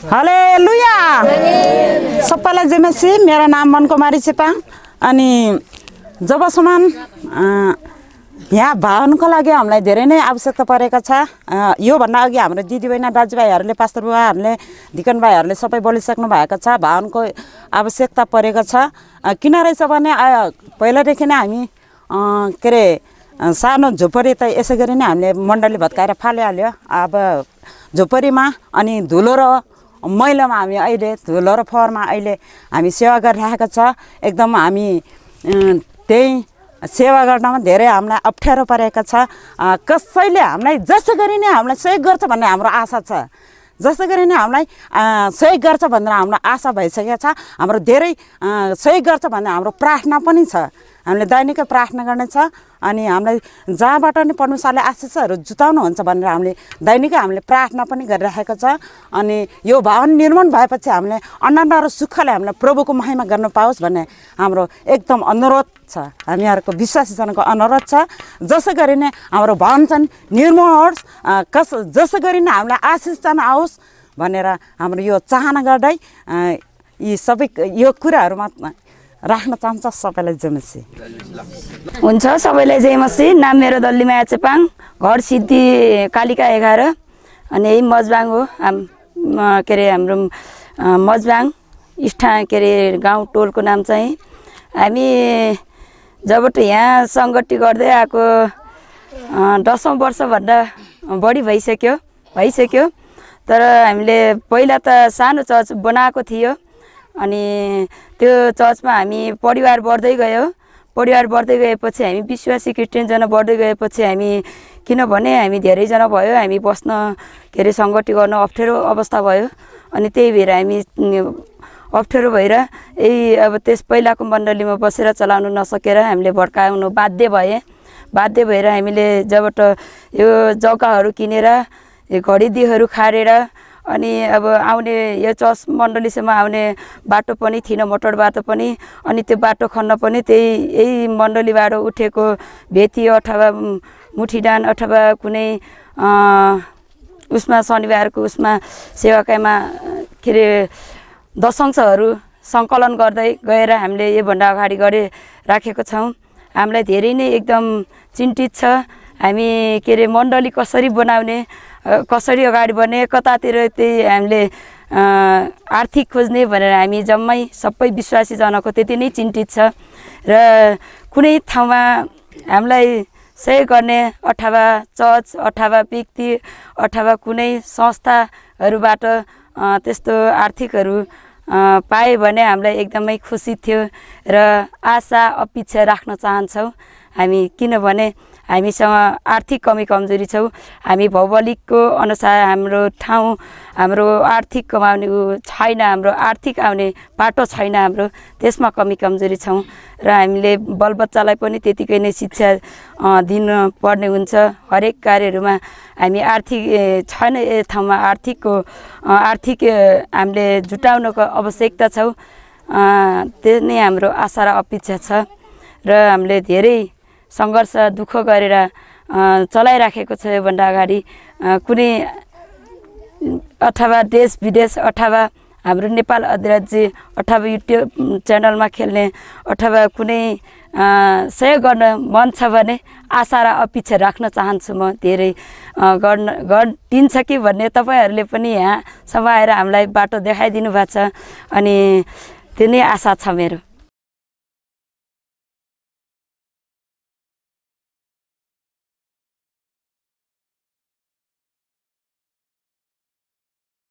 हले लुया सबैलाई जेमेसी मेरो नाम मनकुमारी चेपाङ अनि जबसम्म यहाँ भवनको लागि हामीलाई धेरै नै आवश्यकता परेको छ। योभन्दा अघि हाम्रो दिदीबहिनी दाजुभाइहरूले पास्टर बुवाहरूले धिकन भाइहरूले सबै बोलिसक्नु भएको छ। भवनको आवश्यकता परेको छ। किन रहेछ भने पहिलादेखि नै हामी के अरे सानो झोपडी त यसै गरी नै हामीले मण्डली भत्काएर फालिहाल्यो। अब झोपडीमा अनि धुलो र मैलामा हामी अहिले धुलो र फोहोरमा अहिले हामी सेवा गरिरहेको छ। एकदम हामी त्यही सेवा गर्नमा धेरै हामीलाई अप्ठ्यारो परेको छ। कसैले हामीलाई जसै गरी नै हामीलाई सहयोग गर्छ भन्ने हाम्रो आशा छ। जसै गरी नै हामीलाई सहयोग गर्छ भनेर हाम्रो आशा भइसकेको छ। हाम्रो धेरै सहयोग गर्छ भन्ने हाम्रो प्रार्थना पनि छ। हामीले दैनिकै प्रार्थना गर्ने छ अनि हामीलाई जहाँबाट नि परमेश्वरले आशिषहरू जुटाउनुहुन्छ भनेर हामीले दैनिकै हामीले प्रार्थना पनि गरिरहेको छ। अनि यो भवन निर्माण भएपछि हामीले आनन्द र सुखले हामीलाई प्रभुको महिमा गर्न पाओस् भन्ने हाम्रो एकदम अनुरोध छ। हामीहरूको विश्वासीजनको अनुरोध छ। जसै गरी नै हाम्रो भवन चाहिँ निर्माण होस् कस जसै गरी नै हामीलाई आशिष चाहिँ आओस् भनेर हाम्रो यो चाहना गर्दै यी सबै यो कुराहरूमा राख्न चाहन्छ सबैलाई जमेसी। हुन्छ सबैलाई जय मसी नाम मेरो दल्लीमाया चेपाङ घर सिद्धि कालिका एघार अनि यही मजबाङ हो। हाम के अरे हाम्रो मजबाङ स्था के अरे गाउँ टोलको नाम चाहिँ। हामी जबबाट यहाँ सङ्गति गर्दै आएको दसौँ वर्षभन्दा बढी भइसक्यो भइसक्यो। तर हामीले पहिला त सानो चर्च बनाएको थियो। अनि त्यो चर्चमा हामी परिवार बढ्दै गयो। परिवार बढ्दै गएपछि हामी विश्वासी क्रिस्चियनजना बढ्दै गएपछि हामी किनभने हामी धेरैजना भयो हामी बस्न के अरे सङ्गति गर्न अप्ठ्यारो अवस्था भयो। अनि त्यही भएर हामी अप्ठ्यारो भएर यही अब त्यस पहिलाको मण्डलीमा बसेर चलाउनु नसकेर हामीले भड्काउनु बाध्य भए। बाध्य भएर हामीले जबबाट यो जग्गाहरू किनेर घडीदिहरू खारेर अनि अब आउने यो चर्च मण्डलीसम्म आउने बाटो पनि थिएन मोटर बाटो पनि। अनि त्यो बाटो खन्न पनि त्यही यही मण्डलीबाट उठेको भेती अथवा मुठीडान अथवा कुनै उसमा शनिबारको उसमा सेवाकामा के अरे दशंशहरू सङ्कलन गर्दै गएर हामीले योभन्दा अगाडि गरिराखेको छौँ। हामीलाई धेरै नै एकदम चिन्तित छ। हामी के अरे मण्डली कसरी बनाउने कसरी अगाडि बढ्ने कतातिर त्यही हामीले आर्थिक खोज्ने भनेर हामी जम्मै सबै विश्वासीजनाको त्यति नै चिन्तित छ। र कुनै ठाउँमा हामीलाई सहयोग गर्ने अथवा चर्च अथवा व्यक्ति अथवा कुनै संस्थाहरूबाट त्यस्तो आर्थिकहरू पायो भने हामीलाई एकदमै खुसी थियो र आशा अपेक्षा राख्न चाहन्छौँ हामी किनभने हामीसँग आर्थिक कमी कमजोरी छौँ। हामी भौगोलिकको अनुसार हाम्रो ठाउँ हाम्रो आर्थिक कमाउने छैन हाम्रो आर्थिक आउने बाटो छैन हाम्रो त्यसमा कमी कमजोरी छौँ। र हामीले बालबच्चालाई पनि त्यतिकै नै शिक्षा दिनुपर्ने हुन्छ। हरेक कार्यहरूमा हामी आर्थिक छैन ठाउँमा आर्थिकको आर्थिक हामीले जुटाउनको आवश्यकता छौँ। त्यो नै हाम्रो आशा र अपेक्षा छ। र हामीले धेरै सङ्घर्ष दुःख गरेर चलाइराखेको छ योभन्दा अगाडि। कुनै अथवा देश विदेश अथवा हाम्रो नेपाल अधिराज्य अथवा युट्युब च्यानलमा खेल्ने अथवा कुनै सहयोग गर्न मन छ भने आशा र अपेक्षा राख्न चाहन्छु म धेरै। गर्न गरिदिन्छ कि भन्ने तपाईँहरूले पनि यहाँसम्म आएर हामीलाई बाटो देखाइदिनु भएको छ अनि त्यो नै आशा छ मेरो।